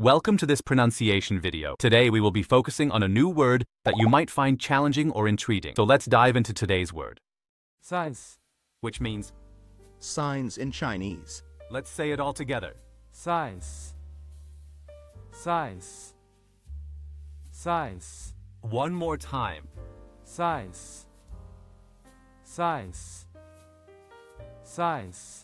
Welcome to this pronunciation video. Today we will be focusing on a new word that you might find challenging or intriguing. So let's dive into today's word, signs, which means, signs in Chinese. let's say it all together. signs, signs, signs, One more time. signs, signs, signs.